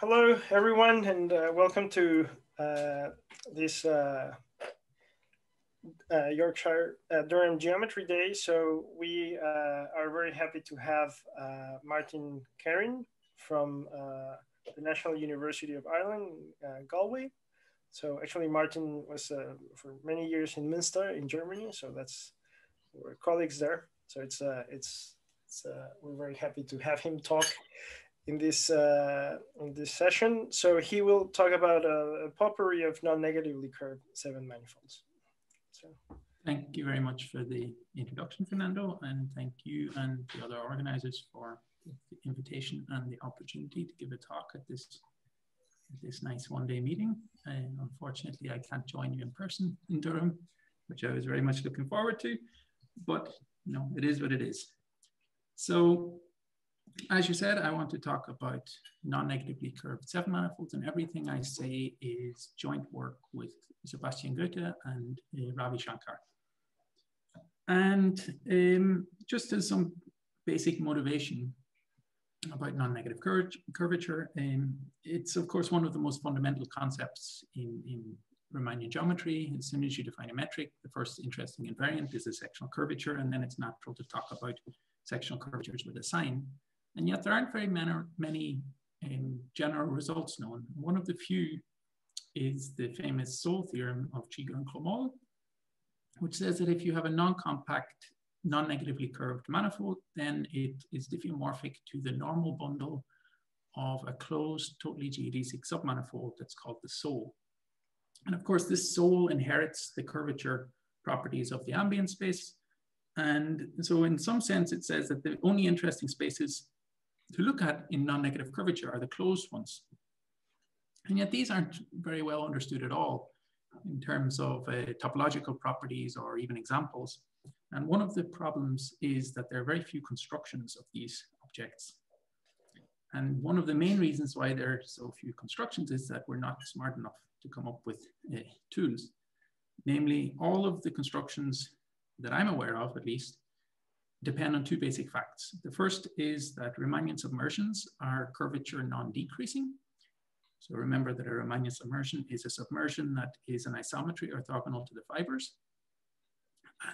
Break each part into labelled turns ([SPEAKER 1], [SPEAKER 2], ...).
[SPEAKER 1] hello everyone, and uh, welcome to uh, this uh, uh Yorkshire uh, Durham Geometry Day. So we uh, are very happy to have Martin Kerin from the National University of Ireland, Galway. So actually, Martin was for many years in Münster in Germany. So that's we're colleagues there. So it's it's, it's we're very happy to have him talk in this uh, in this session. So he will talk about a, a potpourri of non-negatively curved seven manifolds. So.
[SPEAKER 2] Thank you very much for the introduction, Fernando, and thank you and the other organizers for the invitation and the opportunity to give a talk at this at this nice one-day meeting. And unfortunately, I can't join you in person in Durham, which I was very much looking forward to, but know, it is what it is. So as you said, I want to talk about non-negatively curved seven manifolds and everything I say is joint work with Sebastian Goette and uh, Ravi Shankar. And um, just as some basic motivation about non-negative cur curvature, um, it's of course one of the most fundamental concepts in, in Riemannian geometry. As soon as you define a metric, the first interesting invariant is a sectional curvature, and then it's natural to talk about sectional curvatures with a sign. And yet there aren't very many, many um, general results known. One of the few is the famous Soul theorem of Cheeger and which says that if you have a non-compact, non-negatively curved manifold, then it is diffeomorphic to the normal bundle of a closed, totally geodesic submanifold that's called the soul. And of course, this soul inherits the curvature properties of the ambient space. And so in some sense, it says that the only interesting spaces to look at in non-negative curvature are the closed ones. And yet these aren't very well understood at all in terms of uh, topological properties or even examples. And one of the problems is that there are very few constructions of these objects. And one of the main reasons why there are so few constructions is that we're not smart enough to come up with uh, tools. Namely, all of the constructions that I'm aware of, at least, depend on two basic facts. The first is that Riemannian submersions are curvature non-decreasing. So remember that a Riemannian submersion is a submersion that is an isometry orthogonal to the fibers.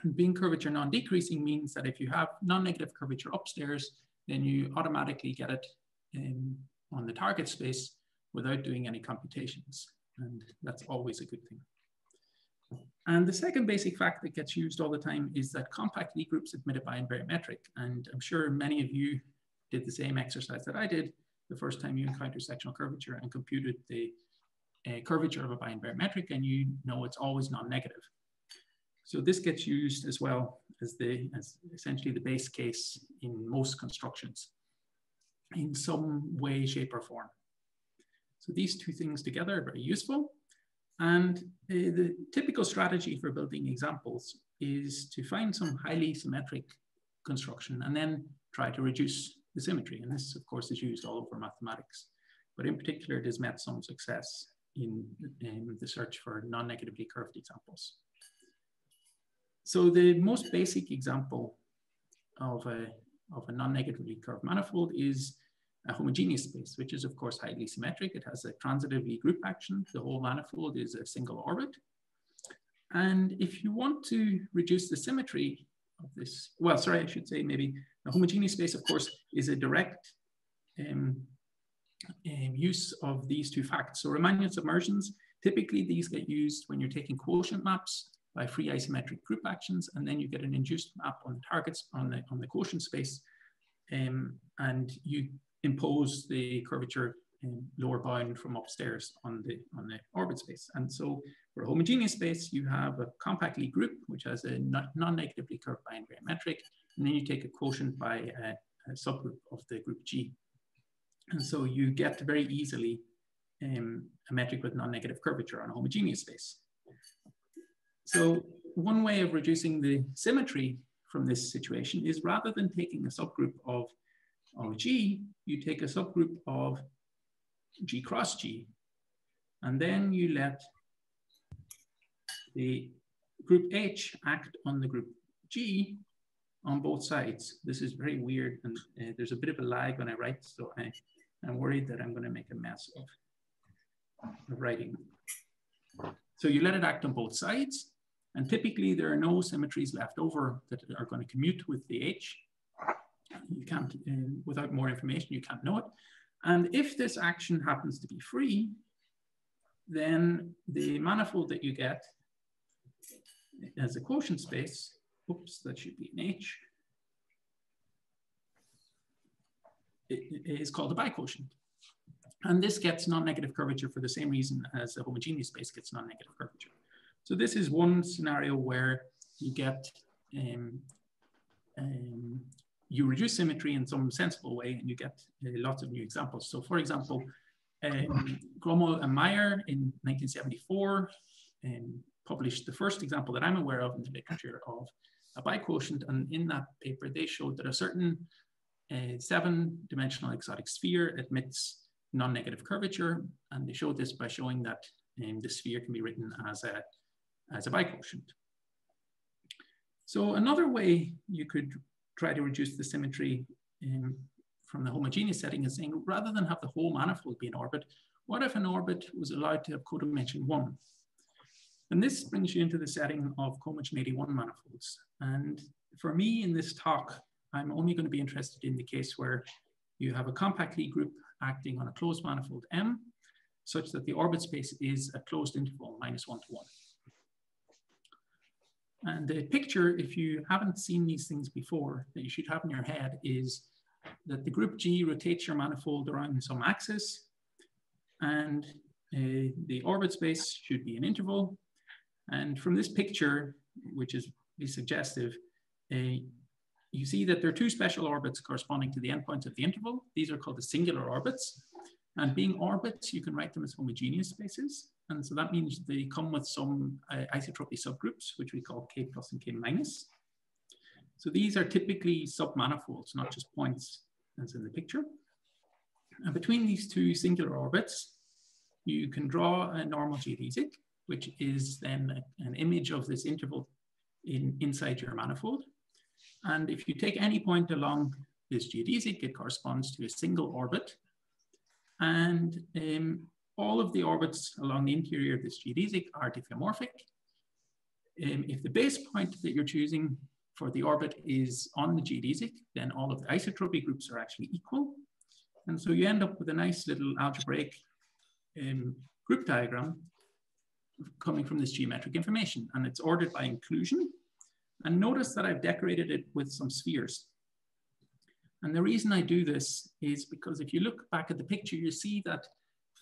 [SPEAKER 2] And being curvature non-decreasing means that if you have non-negative curvature upstairs, then you automatically get it in, on the target space without doing any computations. And that's always a good thing. And the second basic fact that gets used all the time is that compact Lie groups admit a bi-invariant metric. And I'm sure many of you did the same exercise that I did the first time you encountered sectional curvature and computed the uh, curvature of a bi-invariant metric, and you know it's always non-negative. So this gets used as well as the as essentially the base case in most constructions in some way, shape, or form. So these two things together are very useful. And uh, the typical strategy for building examples is to find some highly symmetric construction and then try to reduce the symmetry. And this, of course, is used all over mathematics. But in particular, it has met some success in, in the search for non-negatively curved examples. So the most basic example of a, of a non-negatively curved manifold is a homogeneous space, which is of course highly symmetric. It has a transitively group action. The whole manifold is a single orbit. And if you want to reduce the symmetry of this, well, sorry, I should say maybe a homogeneous space, of course, is a direct um, um, use of these two facts. So Riemannian submersions, typically these get used when you're taking quotient maps by free isometric group actions, and then you get an induced map on the targets on the, on the quotient space. Um, and you impose the curvature in lower bound from upstairs on the, on the orbit space. And so for a homogeneous space, you have a compact Lie group, which has a non-negatively curved bi-invariant metric, and then you take a quotient by a, a, subgroup of the group G. And so you get very easily um, a metric with non-negative curvature on a homogeneous space. So one way of reducing the symmetry from this situation is rather than taking a subgroup of of G, you take a subgroup of G cross G, and then you let the group H act on the group G on both sides. This is very weird, and uh, there's a bit of a lag when I write, so I I'm worried that I'm going to make a mess of, of writing. So you let it act on both sides. And typically there are no symmetries left over that are going to commute with the H. You can't, uh, without more information, you can't know it. And if this action happens to be free, then the manifold that you get as a quotient space, oops, that should be an H, is called a biquotient. And this gets non-negative curvature for the same reason as a homogeneous space gets non-negative curvature. So this is one scenario where you get, um, um, you reduce symmetry in some sensible way and you get uh, lots of new examples. So for example, um, Gromoll and Meyer in 1974 um, published the first example that I'm aware of in the literature of a biquotient. And in that paper, they showed that a certain uh, seven dimensional exotic sphere admits non-negative curvature. And they showed this by showing that um, the sphere can be written as a, as a biquotient. So another way you could try to reduce the symmetry um, from the homogeneous setting is saying, rather than have the whole manifold be an orbit, what if an orbit was allowed to have codimension one? And this brings you into the setting of cohomogeneity one manifolds. And for me in this talk, I'm only going to be interested in the case where you have a compact Lie group acting on a closed manifold M, such that the orbit space is a closed interval minus one to one. And the picture, if you haven't seen these things before, that you should have in your head is that the group G rotates your manifold around some axis and uh, the orbit space should be an interval. And from this picture, which is suggestive, uh, you see that there are two special orbits corresponding to the endpoints of the interval. These are called the singular orbits. And being orbits, you can write them as homogeneous spaces. And so that means they come with some uh, isotropy subgroups, which we call K plus and K minus. So these are typically submanifolds, not just points as in the picture. And between these two singular orbits, you can draw a normal geodesic, which is then an image of this interval in, inside your manifold. And if you take any point along this geodesic, it corresponds to a single orbit. And um, all of the orbits along the interior of this geodesic are diffeomorphic. Um, if the base point that you're choosing for the orbit is on the geodesic, then all of the isotropy groups are actually equal. And so you end up with a nice little algebraic um, group diagram coming from this geometric information. And it's ordered by inclusion. And notice that I've decorated it with some spheres. And the reason I do this is because if you look back at the picture, you see that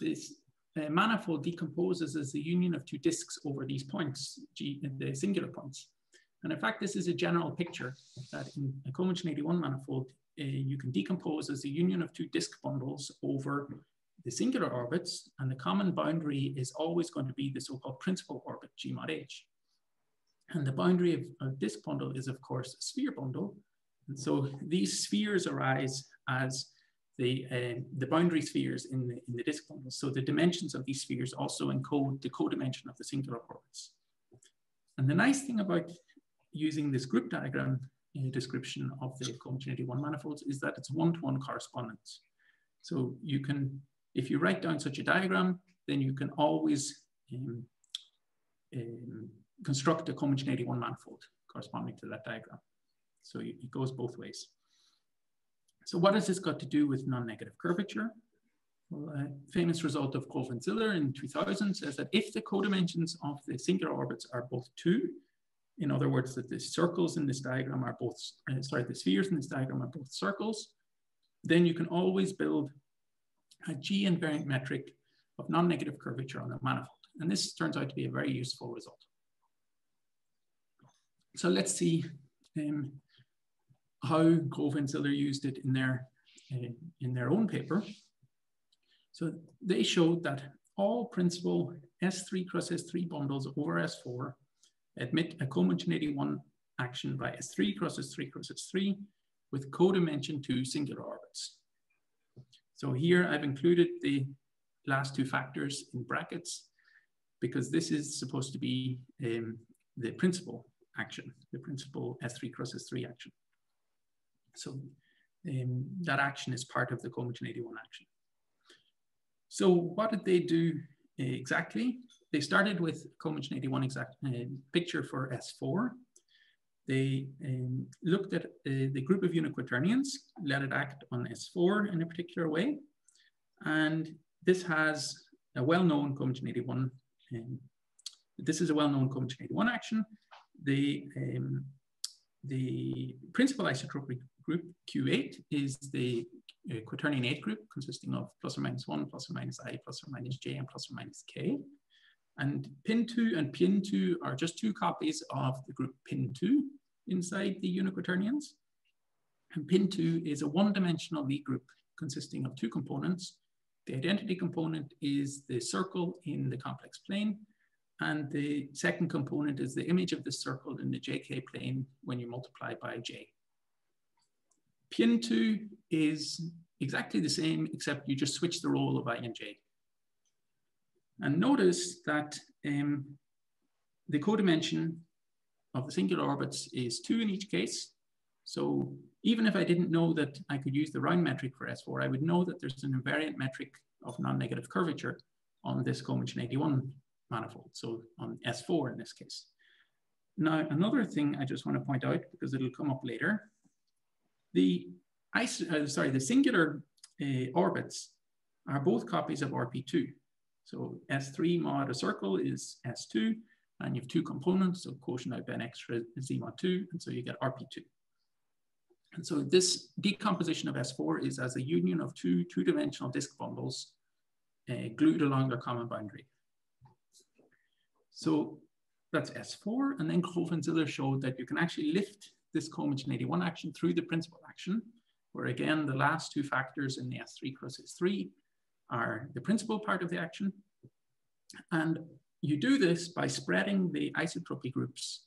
[SPEAKER 2] this uh, manifold decomposes as the union of two disks over these points, G, the singular points. And in fact, this is a general picture that in a cohomogeneity one manifold, uh, you can decompose as the union of two disk bundles over the singular orbits, and the common boundary is always going to be the so-called principal orbit, G mod H. And the boundary of, of disk bundle is, of course, a sphere bundle. And so these spheres arise as the, uh, the boundary spheres in the, in the disk bundle. So the dimensions of these spheres also encode the codimension of the singular orbits. And the nice thing about using this group diagram in a description of the cohomogeneity one manifolds is that it's one-to-one -one correspondence. So you can, if you write down such a diagram, then you can always um, um, construct a cohomogeneity one manifold corresponding to that diagram. So it goes both ways. So what has this got to do with non-negative curvature? Well, a famous result of and Ziller in 2000 says that if the codimensions of the singular orbits are both two, in other words, that the circles in this diagram are both, uh, sorry, the spheres in this diagram are both circles, then you can always build a G invariant metric of non-negative curvature on a manifold. And this turns out to be a very useful result. So let's see um, how Grove and Ziller used it in their, uh, in their own paper. So they showed that all principal S3 cross S3 bundles over S4 admit a cohomogeneity one action by S3 cross S3 cross S3 with codimension two singular orbits. So here I've included the last two factors in brackets because this is supposed to be um, the principal action, the principal S3 cross S3 action. So um, that action is part of the cohomogeneity one action. So what did they do exactly? They started with cohomogeneity one exact uh, picture for S4. They um, looked at uh, the group of unit quaternions, let it act on S4 in a particular way. And this has a well-known cohomogeneity one. Um, this is a well-known cohomogeneity one action. The, um, the principal isotropic group Q8 is the uh, quaternion 8 group consisting of plus or minus 1, plus or minus i, plus or minus j, and plus or minus k. And pin 2 and pin 2 are just two copies of the group pin 2 inside the unit quaternions. And pin 2 is a one-dimensional Lie group consisting of two components. The identity component is the circle in the complex plane, and the second component is the image of the circle in the JK plane when you multiply by J. Pin 2 is exactly the same, except you just switch the role of I and J. And notice that um, the codimension of the singular orbits is two in each case. So even if I didn't know that I could use the round metric for S4, I would know that there's an invariant metric of non-negative curvature on this cohomogeneity one manifold, so on S4 in this case. Now, another thing I just want to point out, because it'll come up later, the, uh, sorry, the singular uh, orbits are both copies of RP2. So S3 mod a circle is S2, and you have two components, so quotient out ben extra Z mod 2, and so you get RP2. And so this decomposition of S4 is as a union of two two-dimensional disk bundles uh, glued along their common boundary. So that's S4, and then Grove-Ziller showed that you can actually lift this cohomogeneity one action through the principal action, where again, the last two factors in the S3 cross S3 are the principal part of the action. And you do this by spreading the isotropy groups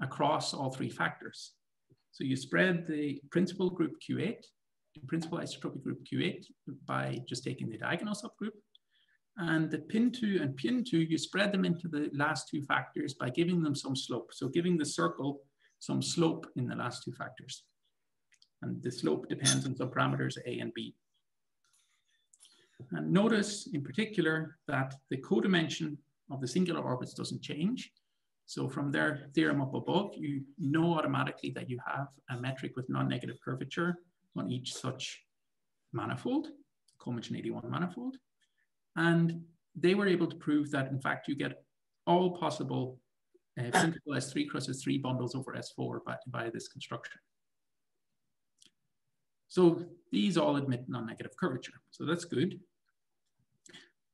[SPEAKER 2] across all three factors. So you spread the principal group Q8, the principal isotropic group Q8 by just taking the diagonal subgroup. And the pin 2 and pin 2, you spread them into the last two factors by giving them some slope. So giving the circle some slope in the last two factors. And the slope depends on some parameters A and B. And notice in particular that the codimension of the singular orbits doesn't change. So from their theorem up above, you know automatically that you have a metric with non-negative curvature on each such manifold, cohomogeneity one manifold. And they were able to prove that in fact you get all possible uh, simple S3 cross S3 bundles over S4 by, by this construction. So these all admit non-negative curvature. So that's good.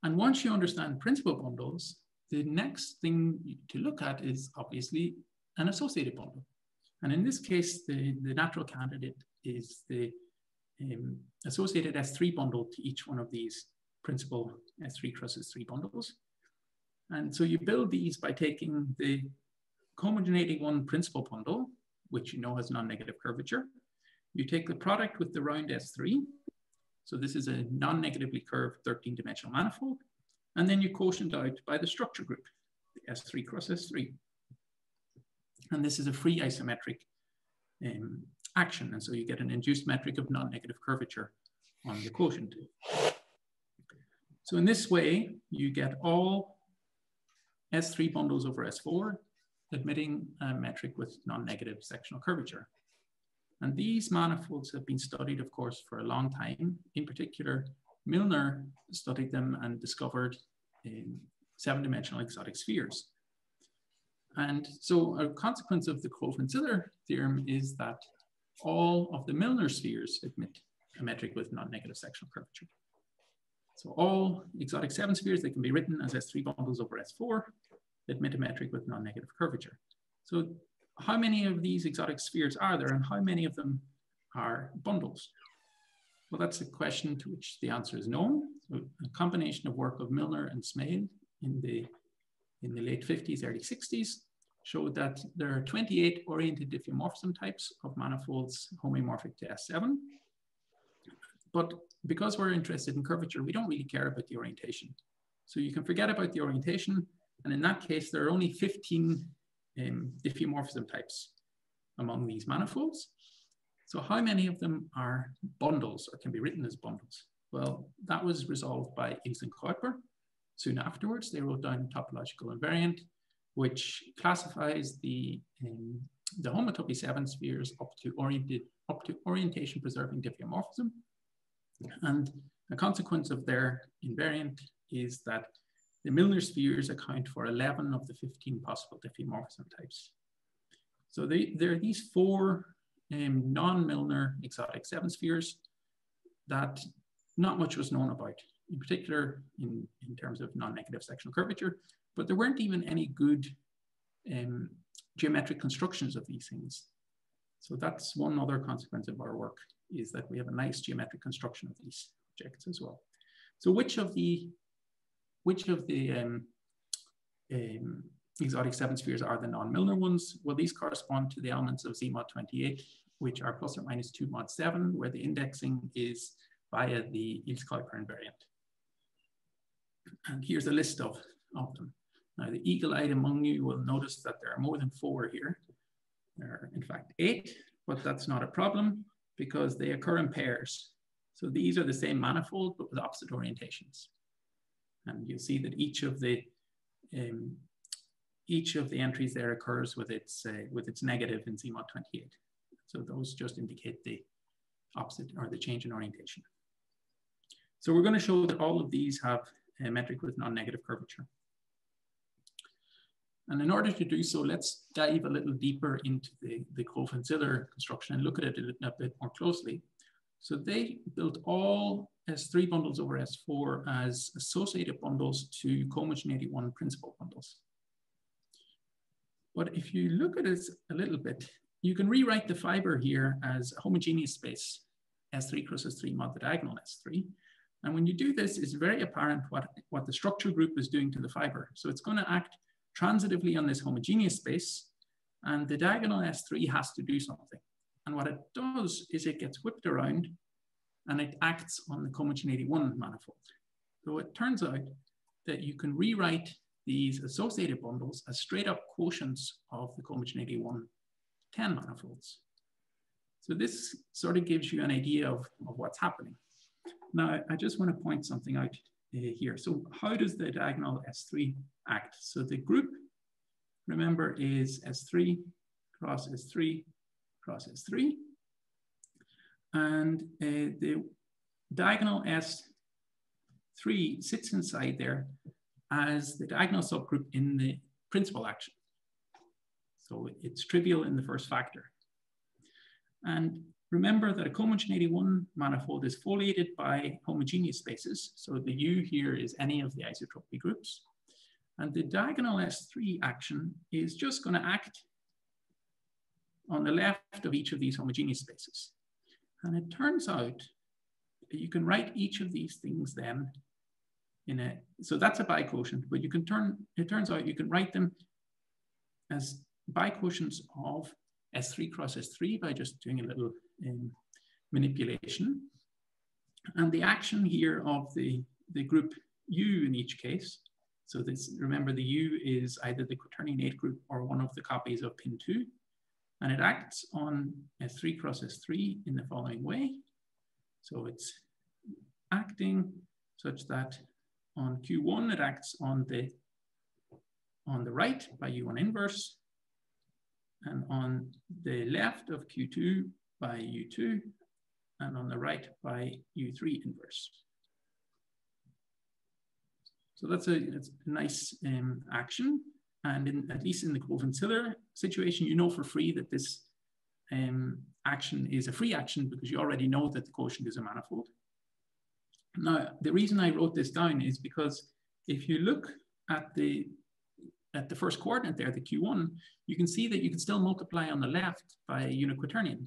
[SPEAKER 2] And once you understand principal bundles, the next thing to look at is obviously an associated bundle. And in this case, the, the natural candidate is the um, associated S3 bundle to each one of these principal S3 cross S3 bundles. And so you build these by taking the cohomogeneity one principal bundle, which you know has non-negative curvature. You take the product with the round S3. So this is a non-negatively curved 13-dimensional manifold. And then you quotient out by the structure group, the S3 cross S3. And this is a free isometric um, action. And so you get an induced metric of non-negative curvature on the quotient. So in this way, you get all S3 bundles over S4, admitting a metric with non-negative sectional curvature. And these manifolds have been studied, of course, for a long time. In particular, Milnor studied them and discovered um, seven-dimensional exotic spheres. And so a consequence of the Grove-Ziller theorem is that all of the Milnor spheres admit a metric with non-negative sectional curvature. So all exotic seven spheres, they can be written as S3 bundles over S4, admit a metric with non-negative curvature. So how many of these exotic spheres are there and how many of them are bundles? Well, that's a question to which the answer is known. So a combination of work of Milnor and Smale in the, in the late 50s, early 60s showed that there are 28 oriented diffeomorphism types of manifolds homeomorphic to S7. But because we're interested in curvature, we don't really care about the orientation. So you can forget about the orientation. And in that case, there are only 15 um, diffeomorphism types among these manifolds. So how many of them are bundles or can be written as bundles? Well, that was resolved by Eells and Kuiper. Soon afterwards, they wrote down a topological invariant, which classifies the, um, the homotopy seven spheres up to, oriented, up to orientation preserving diffeomorphism. And a consequence of their invariant is that the Milnor spheres account for 11 of the 15 possible diffeomorphism types. So they, there are these four um, non-Milnor exotic seven spheres that not much was known about, in particular in, in terms of non-negative sectional curvature, but there weren't even any good um, geometric constructions of these things. So that's one other consequence of our work is that we have a nice geometric construction of these objects as well. So which of the which of the um, um, exotic seven spheres are the non-Milnor ones? Well, these correspond to the elements of Z mod 28, which are plus or minus two mod seven, where the indexing is via the Eells-Kuiper invariant. And here's a list of, of them. Now, the eagle-eyed among you will notice that there are more than four here. There are, in fact, eight, but that's not a problem because they occur in pairs. So these are the same manifold, but with opposite orientations. And you'll see that each of the um, each of the entries there occurs with its uh, with its negative in ZMOD 28. So those just indicate the opposite or the change in orientation. So we're going to show that all of these have a metric with non-negative curvature. And in order to do so, let's dive a little deeper into the, the Grove and Ziller construction and look at it a, a bit more closely. So they built all S3 bundles over S4 as associated bundles to cohomogeneity1 principal bundles. But if you look at it a little bit, you can rewrite the fiber here as a homogeneous space, S3 cross S3 mod the diagonal S3. And when you do this, it's very apparent what, what the structure group is doing to the fiber. So it's going to act transitively on this homogeneous space, and the diagonal S3 has to do something. And what it does is it gets whipped around and it acts on the cohomogeneity one manifold. So it turns out that you can rewrite these associated bundles as straight up quotients of the cohomogeneity one 10 manifolds. So this sort of gives you an idea of, of what's happening. Now, I just want to point something out here. So how does the diagonal S3 act? So the group, remember, is S3 cross S3 cross S3. And uh, the diagonal S3 sits inside there as the diagonal subgroup in the principal action. So it's trivial in the first factor. And remember that a cohomogeneity one manifold is foliated by homogeneous spaces. So the U here is any of the isotropy groups. And the diagonal S3 action is just going to act on the left of each of these homogeneous spaces. And it turns out that you can write each of these things then in a, so that's a biquotient, but you can turn, it turns out you can write them as biquotients of S3 cross S3 by just doing a little um, manipulation. And the action here of the, the group U in each case, so this, remember the U is either the quaternion 8 group or one of the copies of pin 2. And it acts on S3 cross S3 in the following way. So it's acting such that on Q1, it acts on the, on the right by U1 inverse, and on the left of Q2 by U2, and on the right by U3 inverse. So that's a, that's a nice um, action. And in, at least in the Grove and Ziller situation, you know for free that this um, action is a free action because you already know that the quotient is a manifold. Now, the reason I wrote this down is because if you look at the at the first coordinate there, the Q1, you can see that you can still multiply on the left by a unit quaternion.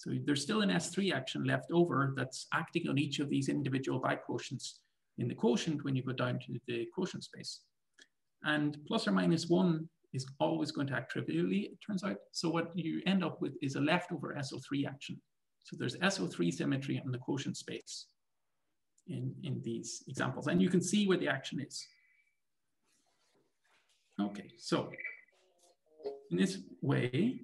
[SPEAKER 2] So there's still an S3 action left over that's acting on each of these individual biquotients in the quotient when you go down to the quotient space. And plus or minus one is always going to act trivially, it turns out. So what you end up with is a leftover SO3 action. So there's SO3 symmetry on the quotient space in, in these examples. And you can see where the action is. Okay, so in this way,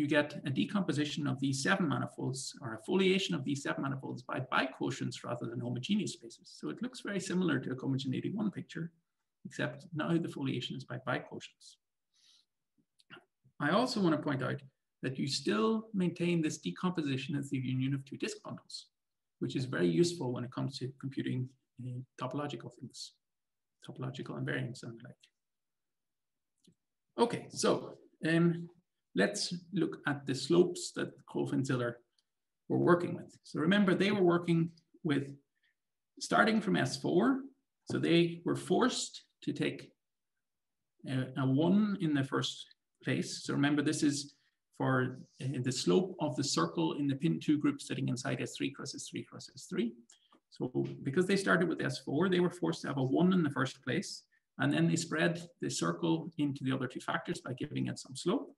[SPEAKER 2] you get a decomposition of these seven manifolds or a foliation of these seven manifolds by biquotients rather than homogeneous spaces. So it looks very similar to a homogeneity one picture, except now the foliation is by biquotients. I also want to point out that you still maintain this decomposition as the union of two disk bundles, which is very useful when it comes to computing uh, topological things, topological invariants and the like. Okay, so um, let's look at the slopes that Grove and Ziller were working with. So remember, they were working with starting from S4. So they were forced to take a, a one in the first place. So remember, this is for uh, the slope of the circle in the pin two group sitting inside S3 cross S3 cross S3. So because they started with S4, they were forced to have a one in the first place. And then they spread the circle into the other two factors by giving it some slope.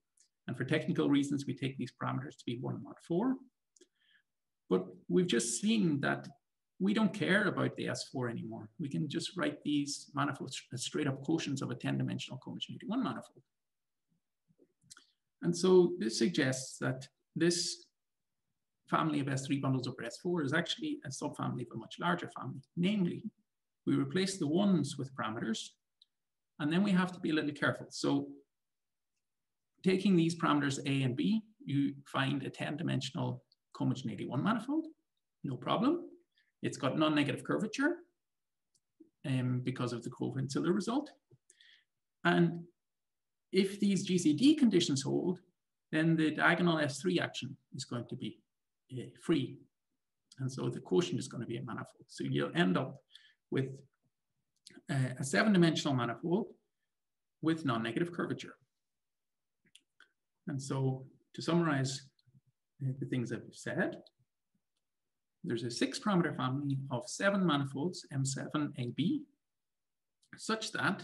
[SPEAKER 2] And for technical reasons, we take these parameters to be one, not four. But we've just seen that we don't care about the S4 anymore. We can just write these manifolds as straight up quotients of a 10 dimensional cohomogeneity one manifold. And so this suggests that this family of S3 bundles over S4 is actually a subfamily of a much larger family. Namely, we replace the ones with parameters, and then we have to be a little careful. So taking these parameters A and B, you find a 10 dimensional cohomogeneity one manifold, no problem. It's got non-negative curvature um, because of the Grove-Ziller result. And if these GCD conditions hold, then the diagonal S3 action is going to be uh, free. And so the quotient is going to be a manifold. So you'll end up with uh, a seven dimensional manifold with non-negative curvature. And so to summarize the things I've said, there's a six parameter family of seven manifolds, M7AB, such that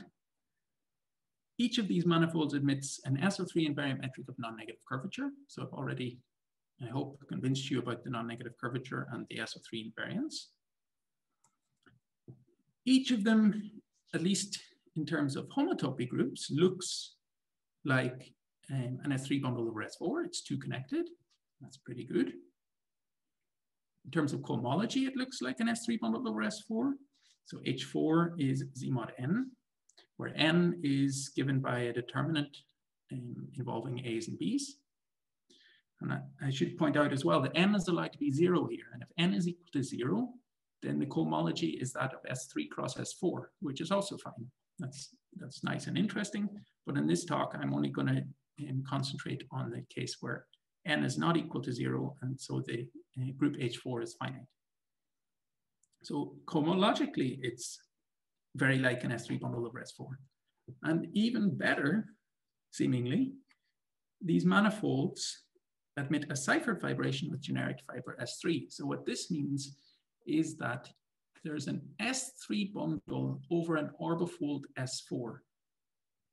[SPEAKER 2] each of these manifolds admits an SO3 invariant metric of non-negative curvature. So I've already, I hope, convinced you about the non-negative curvature and the SO3 invariance. Each of them, at least in terms of homotopy groups, looks like um, an S3 bundle over S4. It's two connected. That's pretty good. In terms of cohomology, it looks like an S3 bundle over S4. So H4 is Z mod n, where n is given by a determinant um, involving A's and B's. And I, I, should point out as well that n is allowed to be zero here. And if n is equal to zero, then the cohomology is that of S3 cross S4, which is also fine. That's, that's nice and interesting. But in this talk, I'm only going to and concentrate on the case where n is not equal to zero, and so the uh, group H4 is finite. So cohomologically, it's very like an S3 bundle over S4. And even better, seemingly, these manifolds admit a Seifert fibration with generic fiber S3. So what this means is that there's an S3 bundle over an orbifold S4.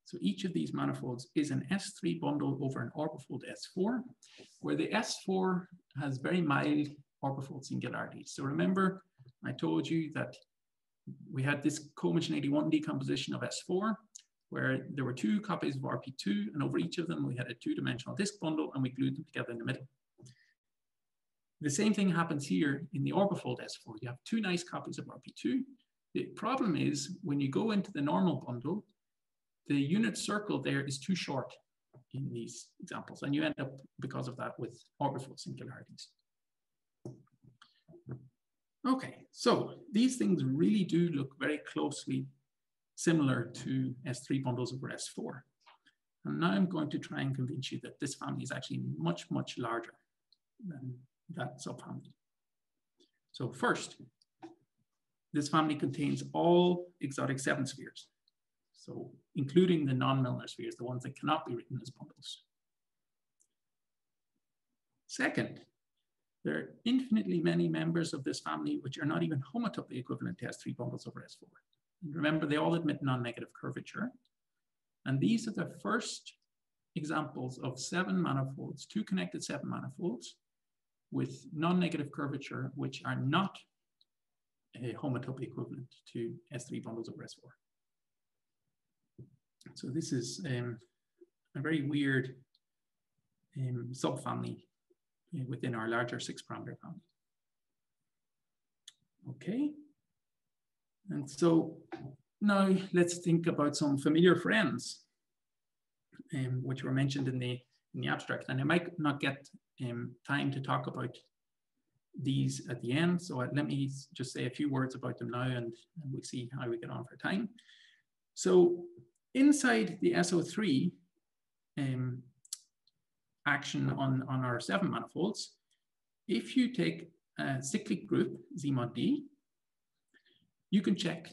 [SPEAKER 2] So each of these manifolds is an S3 bundle over an orbifold S4, where the S4 has very mild orbifold singularities. So remember, I told you that we had this cohomogeneity one decomposition of S4, where there were two copies of RP2, and over each of them we had a two-dimensional disk bundle, and we glued them together in the middle. The same thing happens here in the orbifold S4. You have two nice copies of RP2. The problem is when you go into the normal bundle, the unit circle there is too short in these examples, and you end up, because of that, with orbifold singularities. Okay, so these things really do look very closely similar to S3 bundles over S4. And now I'm going to try and convince you that this family is actually much, much larger than that subfamily. So first, this family contains all exotic seven spheres. So including the non-Milnor spheres, the ones that cannot be written as bundles. Second, there are infinitely many members of this family which are not even homotopy equivalent to S3 bundles over S4. And remember, they all admit non-negative curvature. And these are the first examples of seven manifolds, two connected seven manifolds with non-negative curvature, which are not uh, a homotopy equivalent to S3 bundles over S4. So this is um, a very weird um, subfamily uh, within our larger six parameter family. Okay. And so now let's think about some familiar friends, um, which were mentioned in the, in the abstract. And I might not get um, time to talk about these at the end. So let me just say a few words about them now and, and we'll see how we get on for time. So inside the SO3 um, action on, on our seven manifolds, if you take a cyclic group, Z mod D, you can check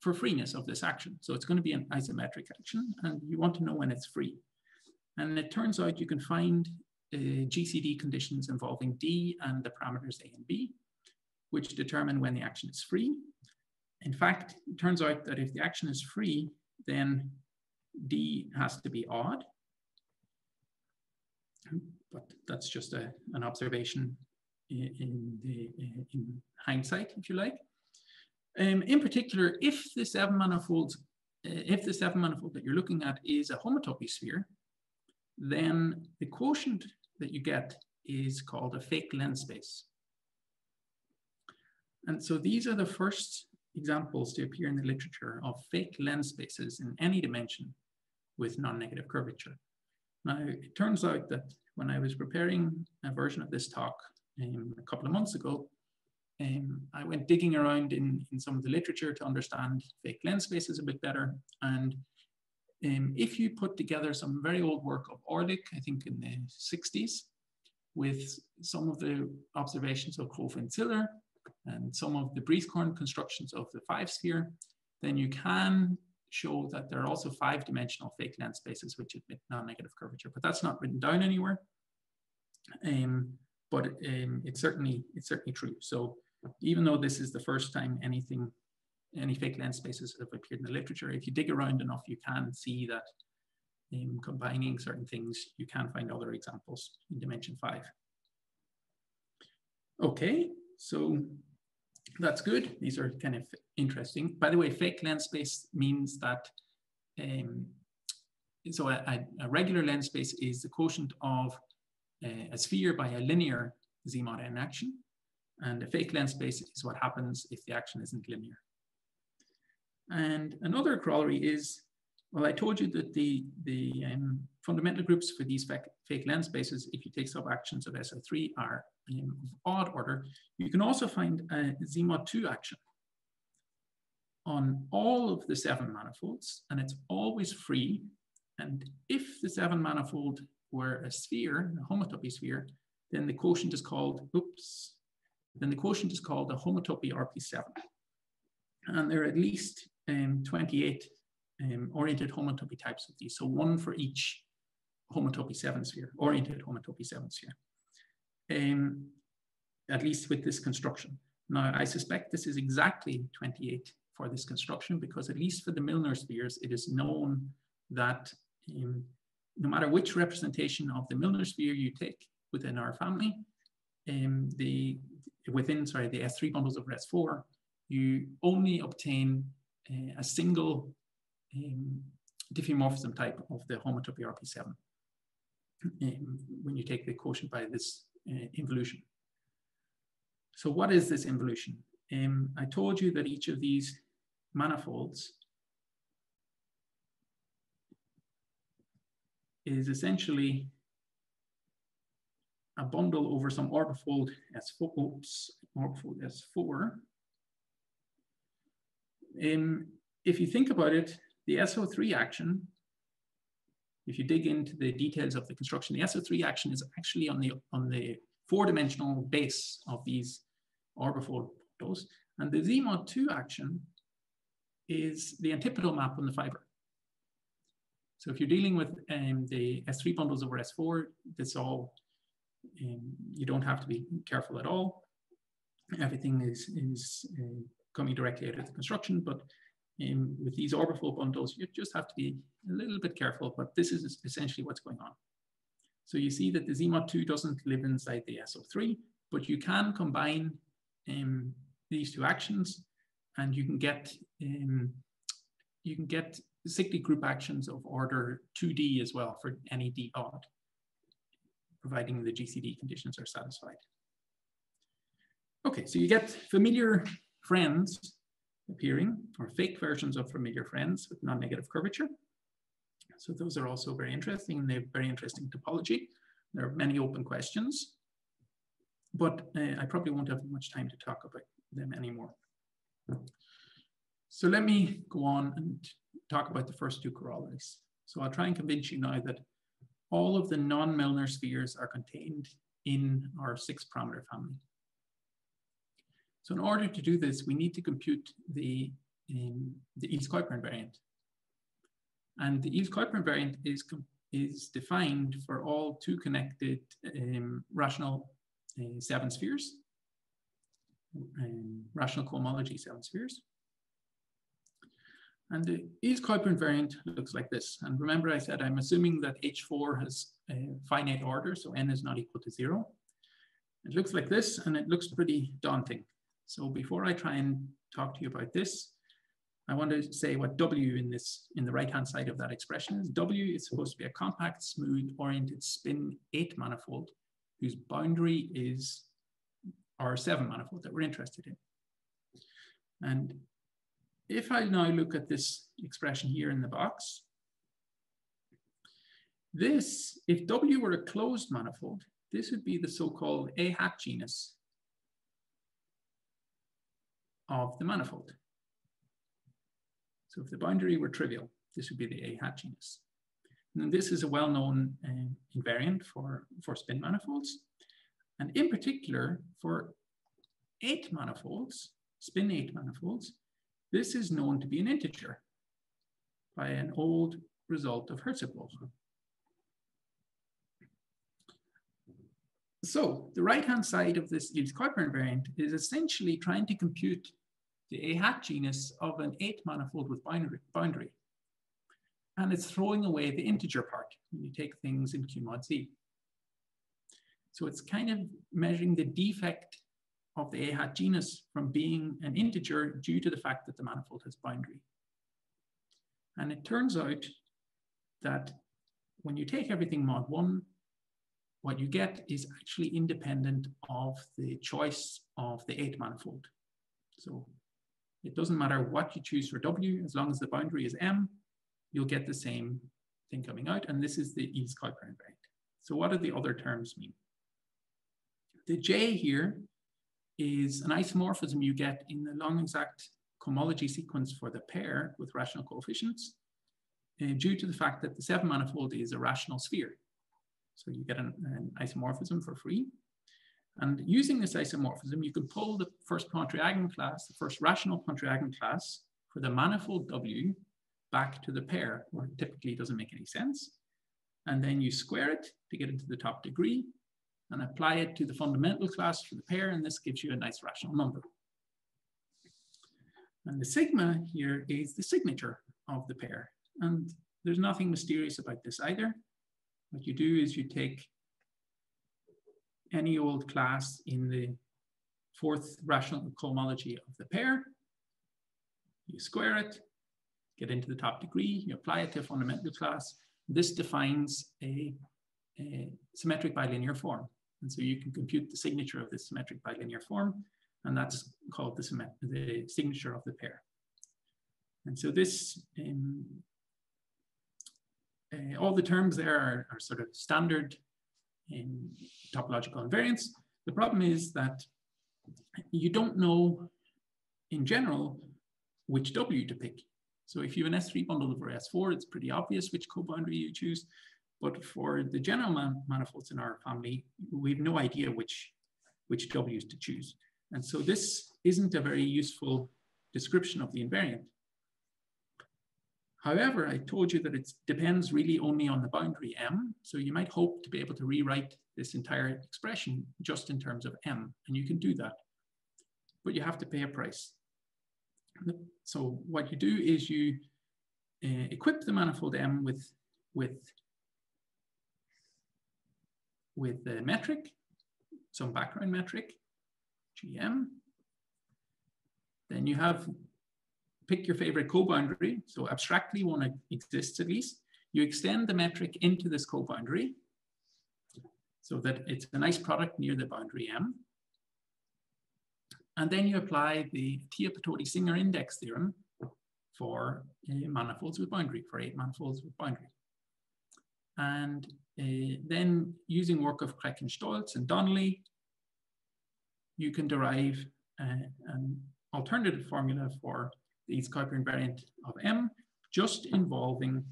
[SPEAKER 2] for freeness of this action. So it's going to be an isometric action, and you want to know when it's free. And it turns out you can find uh, GCD conditions involving D and the parameters A and B, which determine when the action is free. In fact, it turns out that if the action is free, then D has to be odd. But that's just a, an observation in, in, the, in hindsight, if you like. Um, in particular, if the seven manifold, uh, if the seven manifold that you're looking at is a homotopy sphere, then the quotient that you get is called a fake lens space. And so these are the first examples to appear in the literature of fake lens spaces in any dimension with non-negative curvature. Now, it turns out that when I was preparing a version of this talk um, a couple of months ago, um, I went digging around in, in some of the literature to understand fake lens spaces a bit better. And um, if you put together some very old work of Orlik, I think in the 60s, with some of the observations of Grove and Ziller and some of the Brieskorn constructions of the five sphere, then you can show that there are also five dimensional fake lens spaces which admit non-negative curvature, but that's not written down anywhere. Um, but um, it's certainly it's certainly true. So even though this is the first time anything, any fake lens spaces have appeared in the literature, if you dig around enough, you can see that in combining certain things, you can find other examples in dimension five. Okay, so that's good. These are kind of interesting. By the way, fake lens space means that, um, so a, a, regular lens space is the quotient of uh, a sphere by a linear Z mod n action. And a fake lens space is what happens if the action isn't linear. And another corollary is, well, I told you that the, the um, fundamental groups for these fake, lens spaces, if you take sub-actions of SO3 are um, of odd order, you can also find a Z mod 2 action on all of the seven manifolds, and it's always free. And if the seven manifold were a sphere, a homotopy sphere, then the quotient is called, oops, then the quotient is called a homotopy RP7. And there are at least um, 28 um, oriented homotopy types of these. So one for each homotopy 7 sphere, oriented homotopy 7 sphere, um, at least with this construction. Now, I suspect this is exactly 28 for this construction because at least for the Milnor spheres, it is known that um, no matter which representation of the Milnor sphere you take within our family, um, the within, sorry, the S3 bundles over S4, you only obtain uh, a single um, diffeomorphism type of the homotopy RP7 um, when you take the quotient by this uh, involution. So what is this involution? Um, I told you that each of these manifolds is essentially a bundle over some orbifold S4, oops, orbifold S4. Um, if you think about it, the SO3 action, if you dig into the details of the construction, the SO3 action is actually on the, on the four-dimensional base of these orbifold bundles, and the ZMod 2 action is the antipodal map on the fiber. So if you're dealing with um, the S3 bundles over S4, this all um, you don't have to be careful at all. Everything is, is uh, coming directly out of the construction, but um, with these orbifold bundles, you just have to be a little bit careful, but this is essentially what's going on. So you see that the ZMod2 doesn't live inside the SO3, but you can combine um, these two actions and you can get um, you can get cyclic group actions of order 2D as well for any D odd. providing the GCD conditions are satisfied. Okay, so you get familiar friends appearing, or fake versions of familiar friends with non-negative curvature. So those are also very interesting, and they have very interesting topology. There are many open questions, but uh, I probably won't have much time to talk about them anymore. So let me go on and talk about the first two corollaries. So I'll try and convince you now that all of the non-Milnor spheres are contained in our six parameter family. So in order to do this, we need to compute the, um, the Eells-Kuiper invariant. And the Eells-Kuiper invariant is, is defined for all two connected um, rational uh, seven spheres, um, rational cohomology seven spheres. And the Eells-Kuiper invariant looks like this. And remember I said I'm assuming that H4 has a finite order, so n is not equal to zero. It looks like this, and it looks pretty daunting. So before I try and talk to you about this, I want to say what W in this in the right-hand side of that expression is. W is supposed to be a compact, smooth, oriented spin eight manifold whose boundary is our seven manifold that we're interested in. And if I now look at this expression here in the box, this, if W were a closed manifold, this would be the so-called A hat genus of the manifold. So if the boundary were trivial, this would be the A hat genus. And this is a well-known uh, invariant for, for spin manifolds. And in particular, for eight manifolds, spin eight manifolds, this is known to be an integer by an old result of Hirzebruch. So the right-hand side of this Eells-Kuiper invariant is essentially trying to compute the A hat genus of an eight manifold with binary, boundary. And it's throwing away the integer part when you take things in Q mod Z. So it's kind of measuring the defect of the A hat genus from being an integer due to the fact that the manifold has boundary. And it turns out that when you take everything mod one, what you get is actually independent of the choice of the eight manifold. So it doesn't matter what you choose for W, as long as the boundary is M, you'll get the same thing coming out. And this is the Eells-Kuiper invariant. So what do the other terms mean? The J here is an isomorphism you get in the long exact cohomology sequence for the pair with rational coefficients uh, due to the fact that the seven manifold is a rational sphere. So you get an, an isomorphism for free. And using this isomorphism, you can pull the first Pontryagin class, the first rational Pontryagin class for the manifold W back to the pair, it typically doesn't make any sense. And then you square it to get into the top degree and apply it to the fundamental class for the pair, and this gives you a nice rational number. And the sigma here is the signature of the pair. And there's nothing mysterious about this either. What you do is you take any old class in the fourth rational cohomology of the pair. You square it, get into the top degree, you apply it to a fundamental class. This defines a, a symmetric bilinear form. And so you can compute the signature of this symmetric bilinear form, and that's called the, the signature of the pair. And so this, um, uh, all the terms there are, are sort of standard in topological invariance. The problem is that you don't know in general which W to pick. So if you have an S3 bundle over S4, it's pretty obvious which co-boundary you choose. But for the general man manifolds in our family, we have no idea which, which W's to choose. And so this isn't a very useful description of the invariant. However, I told you that it depends really only on the boundary M. So you might hope to be able to rewrite this entire expression just in terms of M, and you can do that. But you have to pay a price. So what you do is you uh, equip the manifold M with, with, with the metric, some background metric, GM. Then you have pick your favorite co-boundary. So abstractly one exists at least. You extend the metric into this co-boundary. so that it's a nice product near the boundary M. And then you apply the Atiyah-Patodi-Singer index theorem for uh, manifolds with boundary, for eight manifolds with boundary. And uh, then using work of Kreck and Stolz and Donnelly, you can derive uh, an alternative formula for the Kuiper invariant of M, just involving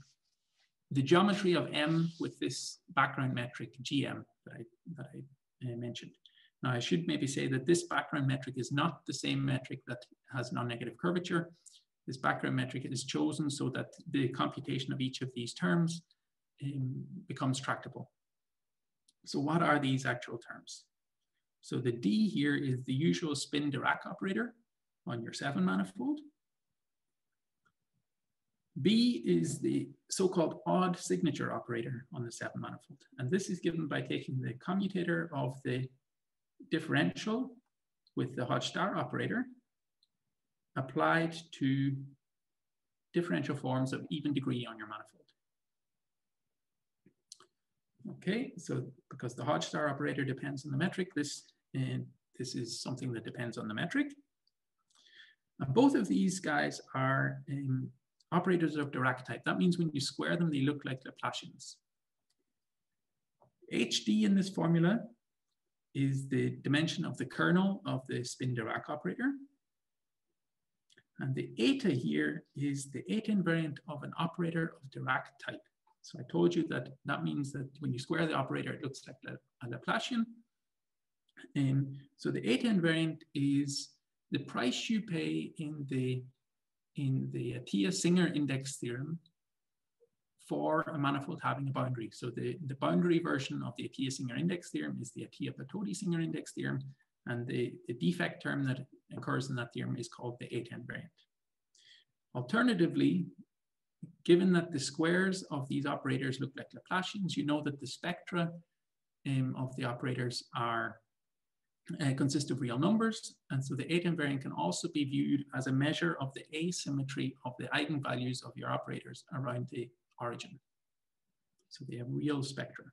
[SPEAKER 2] the geometry of M with this background metric GM that I, that I uh, mentioned. Now, I should maybe say that this background metric is not the same metric that has non-negative curvature. This background metric is chosen so that the computation of each of these terms um, becomes tractable. So what are these actual terms? So the D here is the usual spin Dirac operator on your seven manifold. B is the so-called odd signature operator on the seven manifold. And this is given by taking the commutator of the differential with the Hodge-Star operator applied to differential forms of even degree on your manifold. Okay, so because the Hodge-Star operator depends on the metric, this, this is something that depends on the metric. And both of these guys are um, operators of Dirac type. That means when you square them, they look like Laplacians. HD in this formula is the dimension of the kernel of the spin Dirac operator. And the eta here is the eta invariant of an operator of Dirac type. So I told you that that means that when you square the operator, it looks like a Laplacian. Um, so the eta invariant is the price you pay in the in the Atiyah-Singer index theorem for a manifold having a boundary. So the, the boundary version of the Atiyah-Singer index theorem is the Atiyah-Patodi-Singer index theorem, and the, the defect term that occurs in that theorem is called the eta variant. Alternatively, given that the squares of these operators look like Laplacians, you know that the spectra um, of the operators are uh, consist of real numbers. And so the eta invariant can also be viewed as a measure of the asymmetry of the eigenvalues of your operators around the origin. So they have real spectra.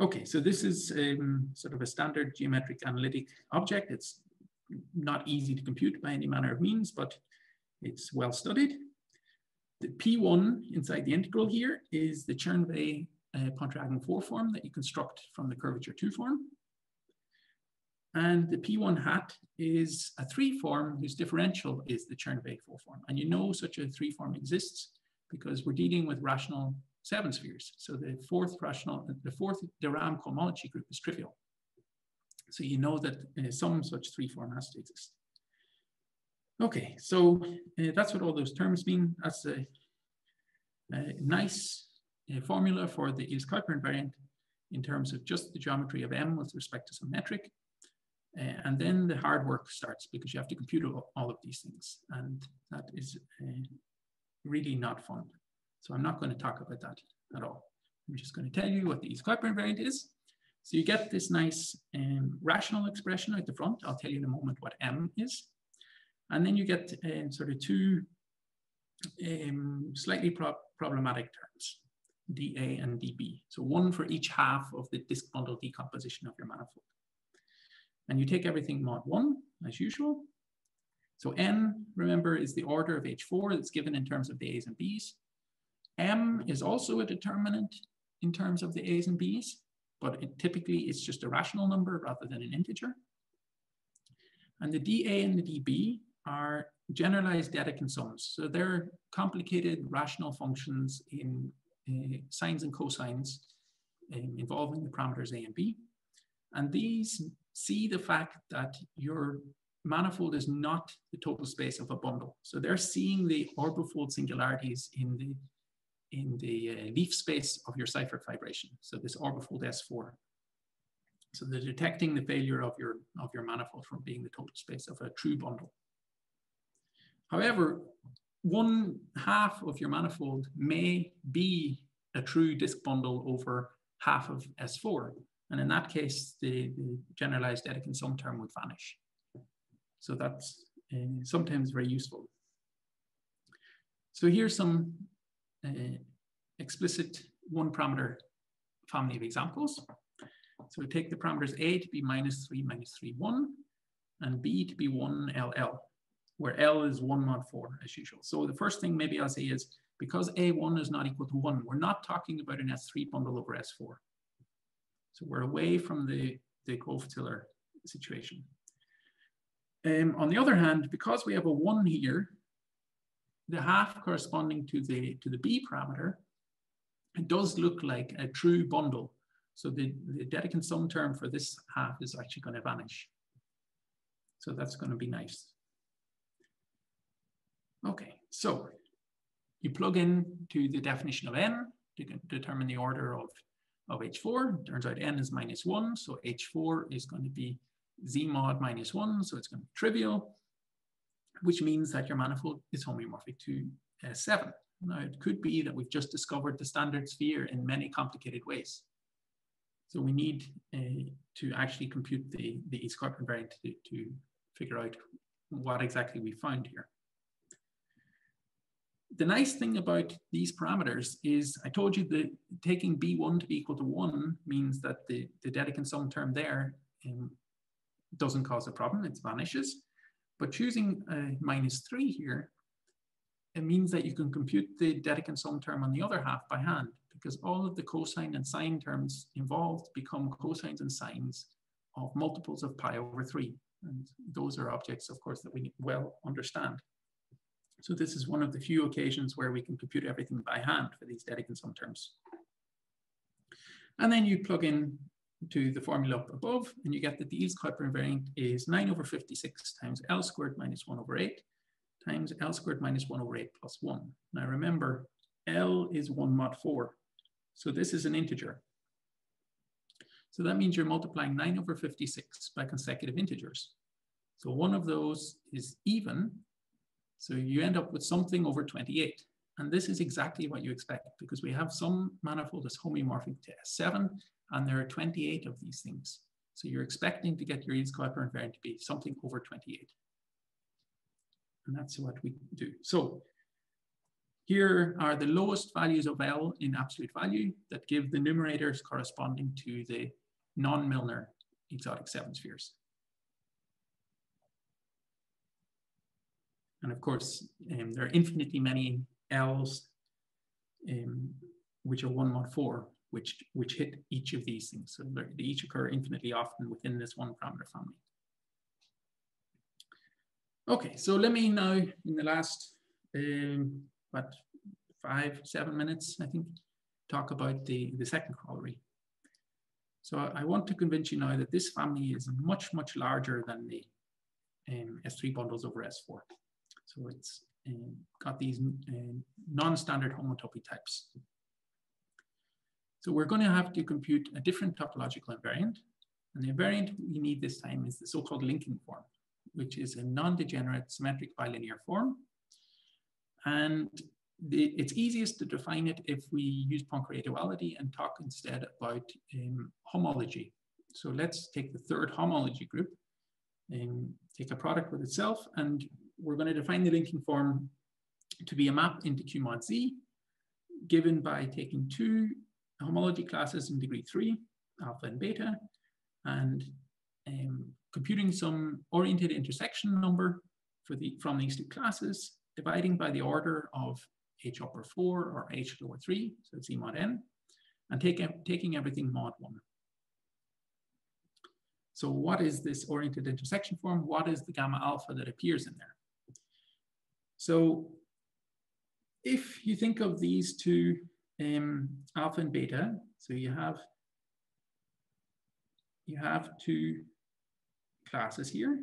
[SPEAKER 2] Okay, so this is um, sort of a standard geometric analytic object. It's not easy to compute by any manner of means, but it's well studied. The P1 inside the integral here is the Chern-Weil uh, Pontryagin 4 form that you construct from the curvature 2 form. And the P1 hat is a three form whose differential is the Chern-Weil 4 form. And you know such a three form exists because we're dealing with rational seven spheres. So the fourth rational, the fourth de Rham cohomology group is trivial. So you know that uh, some such three form has to exist. Okay, so uh, that's what all those terms mean. That's a, a nice uh, formula for the Eells-Kuiper invariant in terms of just the geometry of M with respect to some metric. And then the hard work starts because you have to compute all, of these things. And that is uh, really not fun. So I'm not going to talk about that at all. I'm just going to tell you what the Eells-Kuiper invariant is. So you get this nice um, rational expression at the front. I'll tell you in a moment what M is. And then you get uh, sort of two um, slightly pro problematic terms, dA and dB. So one for each half of the disk bundle decomposition of your manifold. And you take everything mod one, as usual. So n, remember, is the order of H4 that's given in terms of the A's and B's. M is also a determinant in terms of the A's and B's, but it, typically it's just a rational number rather than an integer. And the dA and the dB are generalized Dedekind sums. So they're complicated rational functions in uh, sines and cosines um, involving the parameters A and B. And these see the fact that your manifold is not the total space of a bundle. So they're seeing the orbifold singularities in the in the uh, leaf space of your Seifert fibration. So this orbifold S4. So they're detecting the failure of your, of your manifold from being the total space of a true bundle. However, one half of your manifold may be a true disk bundle over half of S4. And in that case, the, the generalized Dedekind term would vanish. So that's uh, sometimes very useful. So here's some uh, explicit one parameter family of examples. So we take the parameters A to be minus 3, minus 3, 1, and B to be 1 LL, where L is 1 mod 4 as usual. So the first thing maybe I'll say is because A1 is not equal to 1, we're not talking about an S3 bundle over S4. So we're away from the, the Grove-Ziller situation. Um, on the other hand, because we have a 1 here, the half corresponding to the, to the B parameter, it does look like a true bundle. So the, the Dedekind sum term for this half is actually going to vanish. So that's going to be nice. Okay, so you plug in to the definition of n to determine the order of, of H4. Turns out n is minus 1, so H4 is going to be z mod minus 1, so it's going to be trivial, which means that your manifold is homeomorphic to uh, 7. Now, it could be that we've just discovered the standard sphere in many complicated ways. So we need uh, to actually compute the, the E-square invariant to, to figure out what exactly we found here the nice thing about these parameters is I told you that taking B1 to be equal to 1 means that the, the Dedekind sum term there um, doesn't cause a problem, it vanishes. But choosing minus 3 here, it means that you can compute the Dedekind sum term on the other half by hand because all of the cosine and sine terms involved become cosines and sines of multiples of pi over 3. And those are objects, of course, that we well understand. So this is one of the few occasions where we can compute everything by hand for these Dedekind sum terms. And then you plug in to the formula up above, and you get that the Eells-Kuiper invariant is 9 over 56 times L squared minus 1 over 8 times L squared minus 1 over 8 plus 1. Now remember, L is 1 mod 4, so this is an integer. So that means you're multiplying 9 over 56 by consecutive integers. So one of those is even, so you end up with something over 28. And this is exactly what you expect because we have some manifold that's homeomorphic to S7 and there are 28 of these things. So you're expecting to get your Eells-Kuiper invariant to be something over 28. And that's what we do. So here are the lowest values of L in absolute value that give the numerators corresponding to the non-Milnor exotic seven spheres. And of course, um, there are infinitely many L's, um, which are one mod four, which, which hit each of these things. So they each occur infinitely often within this one parameter family. Okay, so let me now, in the last, um, what, five, seven minutes, I think, talk about the, the second corollary. So I want to convince you now that this family is much, much larger than the um, S3 bundles over S4. So it's um, got these um, non-standard homotopy types. So we're going to have to compute a different topological invariant. And the invariant we need this time is the so-called linking form, which is a non-degenerate symmetric bilinear form. And the, it's easiest to define it if we use Poincare duality and talk instead about um, homology. So let's take the third homology group take a product with itself and we're going to define the linking form to be a map into Q mod Z, given by taking two homology classes in degree three, alpha and beta, and um, computing some oriented intersection number for the, from these two classes, dividing by the order of h upper four or h lower three, so Z mod n, and take, taking everything mod one. So what is this oriented intersection form? What is the gamma alpha that appears in there? So if you think of these two um, alpha and beta, so you have you have two classes here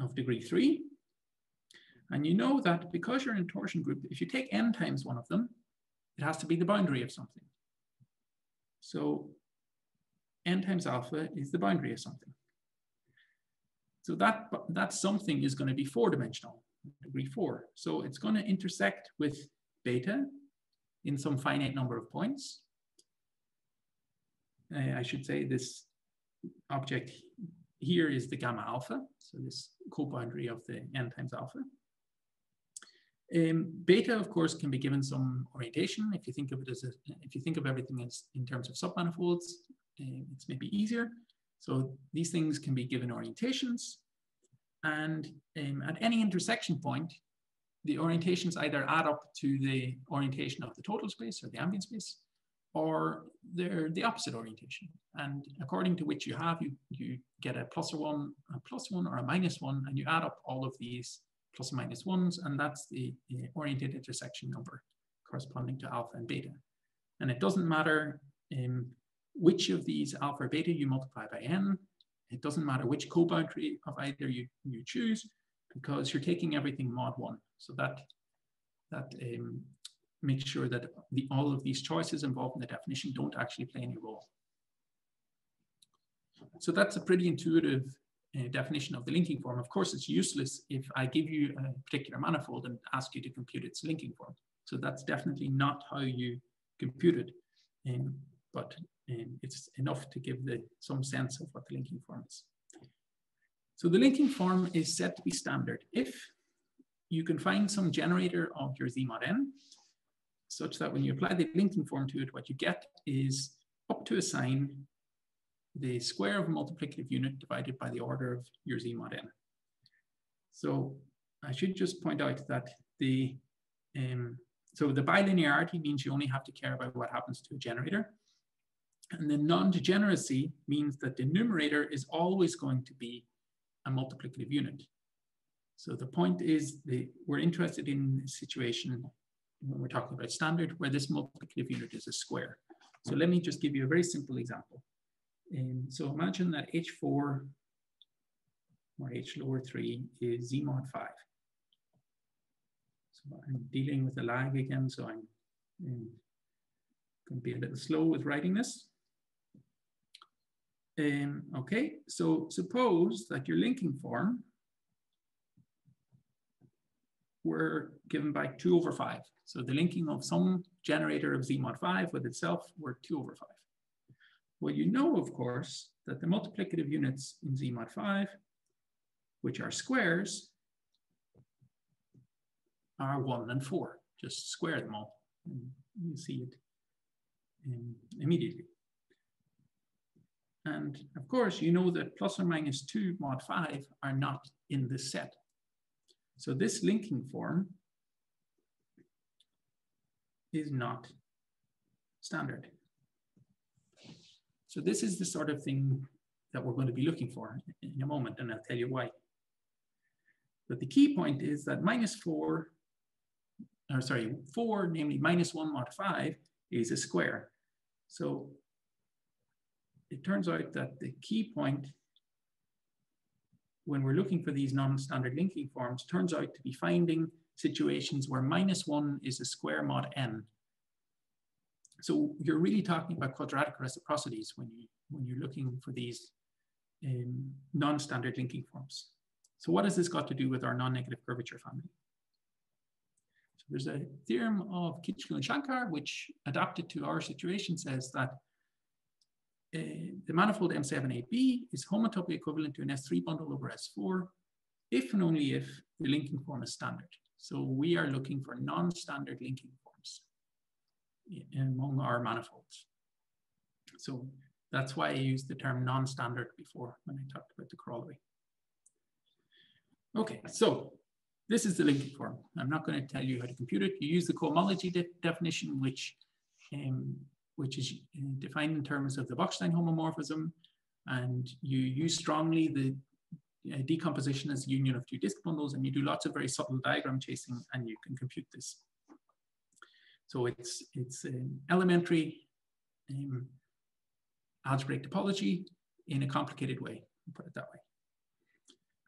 [SPEAKER 2] of degree three. And you know that because you're in a torsion group, if you take n times one of them, it has to be the boundary of something. So n times alpha is the boundary of something. So that, that something is going to be four dimensional, degree four. So it's going to intersect with beta in some finite number of points. Uh, I should say this object here is the gamma alpha. So this co-boundary of the n times alpha. Um, beta, of course, can be given some orientation. If you think of it as a, if you think of everything as in terms of submanifolds, uh, it's maybe easier. So these things can be given orientations. And um, at any intersection point, the orientations either add up to the orientation of the total space or the ambient space, or they're the opposite orientation. And according to which you have, you, you get a plus or one, a plus one or a minus one, and you add up all of these plus or minus ones, and that's the, the oriented intersection number corresponding to alpha and beta. And it doesn't matter um, which of these alpha beta you multiply by n. It doesn't matter which co-boundary of either you, you choose because you're taking everything mod one. So that, that um, makes sure that the, all of these choices involved in the definition don't actually play any role. So that's a pretty intuitive uh, definition of the linking form. Of course, it's useless if I give you a particular manifold and ask you to compute its linking form. So that's definitely not how you compute it. Um, but um, it's enough to give the, some sense of what the linking form is. So the linking form is set to be standard if you can find some generator of your Z mod n such that when you apply the linking form to it, what you get is up to a sign the square of a multiplicative unit divided by the order of your Z mod n. So I should just point out that the, um, so the bilinearity means you only have to care about what happens to a generator. And the non-degeneracy means that the numerator is always going to be a multiplicative unit. So the point is we're interested in a situation when we're talking about standard where this multiplicative unit is a square. So let me just give you a very simple example. Um, so imagine that H4 or H lower 3 is Z mod 5. So I'm dealing with a lag again, so I'm, I'm going to be a little slow with writing this. Um, okay, so suppose that your linking form were given by 2 over 5. So the linking of some generator of Z mod 5 with itself were 2 over 5. Well, you know, of course, that the multiplicative units in Z mod 5, which are squares, are 1 and 4. Just square them all, and you see it um, immediately. And of course, you know that plus or minus 2 mod 5 are not in this set. So this linking form is not standard. So this is the sort of thing that we're going to be looking for in a moment, and I'll tell you why. But the key point is that minus 4, or sorry, 4, namely minus 1 mod 5, is a square. So it turns out that the key point when we're looking for these non-standard linking forms turns out to be finding situations where minus one is a square mod n. So you're really talking about quadratic reciprocities when, you, when you're looking for these um, non-standard linking forms. So what has this got to do with our non-negative curvature family? So there's a theorem of Kitchloo and Shankar, which adapted to our situation says that the manifold M7AB is homotopy equivalent to an S3 bundle over S4 if and only if the linking form is standard. So we are looking for non-standard linking forms among our manifolds. So that's why I used the term non-standard before when I talked about the corollary. Okay, so this is the linking form. I'm not going to tell you how to compute it. You use the cohomology de definition, which um, which is defined in terms of the Bockstein homomorphism, and you use strongly the uh, decomposition as union of two disk bundles, and you do lots of very subtle diagram chasing, and you can compute this. So it's, it's an elementary um, algebraic topology in a complicated way, put it that way.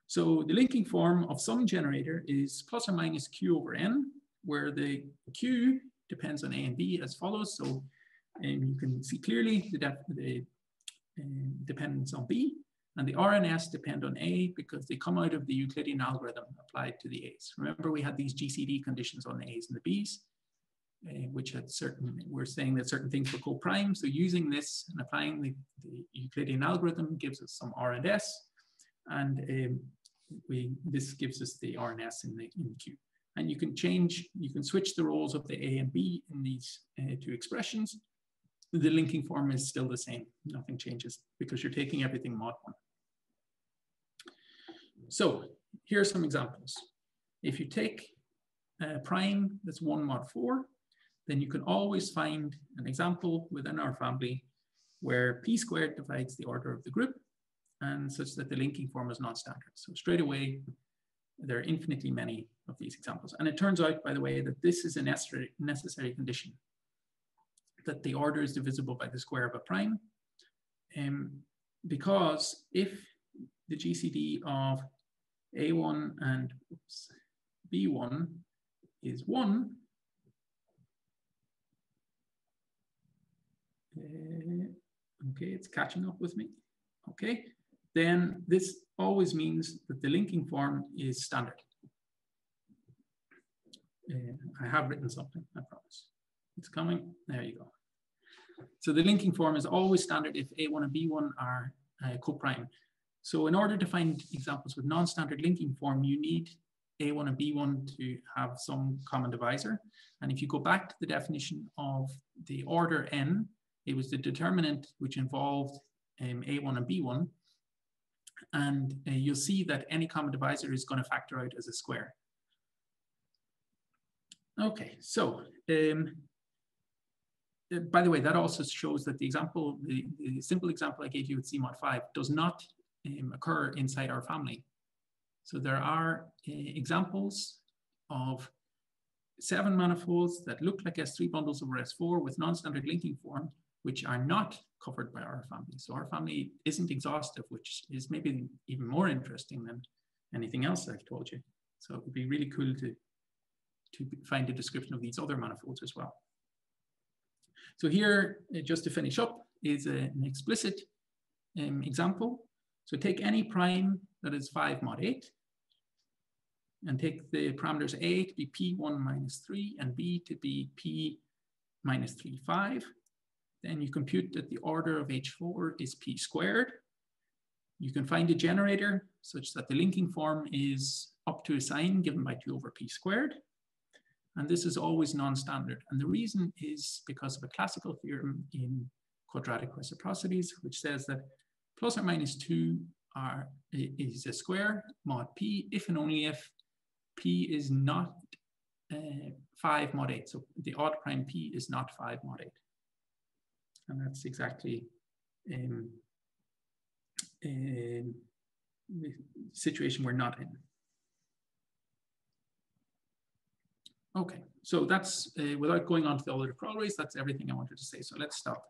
[SPEAKER 2] So the linking form of some generator is plus or minus q over n, where the q depends on a and b as follows. So and you can see clearly the, the uh, dependence on B and the RNS depend on A because they come out of the Euclidean algorithm applied to the A's. Remember we had these GCD conditions on the A's and the B's, uh, which had certain, we're saying that certain things were co-prime. So using this and applying the, the, Euclidean algorithm gives us some R and S. And um, we, this gives us the RNS in the, in Q. And you can change, you can switch the roles of the A and B in these uh, two expressions. The linking form is still the same. Nothing changes because you're taking everything mod one. So here are some examples. If you take a prime that's one mod four, then you can always find an example within our family where p squared divides the order of the group and such that the linking form is non-standard. So straight away, there are infinitely many of these examples. And it turns out, by the way, that this is a necessary, necessary condition, that the order is divisible by the square of a prime. Um, because if the GCD of A1 and oops, B1 is 1, uh, okay, it's catching up with me. Okay, then this always means that the linking form is standard. Uh, I have written something, I promise. It's coming, there you go. So the linking form is always standard if A1 and B1 are uh, co-prime. So in order to find examples with non-standard linking form, you need A1 and B1 to have some common divisor. And if you go back to the definition of the order n, it was the determinant which involved um, A1 and B1. And uh, you'll see that any common divisor is going to factor out as a square. Okay, so um, by the way, that also shows that the example, the, the simple example I gave you with Z mod 5 does not um, occur inside our family. So there are uh, examples of seven manifolds that look like S3 bundles over S4 with non-standard linking form, which are not covered by our family. So our family isn't exhaustive, which is maybe even more interesting than anything else I've told you. So it would be really cool to, to find a description of these other manifolds as well. So here, uh, just to finish up, is an explicit um, example. So take any prime that is 5 mod 8, and take the parameters A to be P1 minus 3 and B to be P minus 3, 5. Then you compute that the order of H4 is P squared. You can find a generator such that the linking form is up to a sign given by 2 over P squared. And this is always non-standard. And the reason is because of a classical theorem in quadratic reciprocities, which says that plus or minus 2 are, is a square mod p if and only if p is not uh, 5 mod 8. So the odd prime p is not 5 mod 8. And that's exactly um, um, the situation we're not in. Okay, so that's, uh, without going on to the other corollaries, that's everything I wanted to say. So let's stop.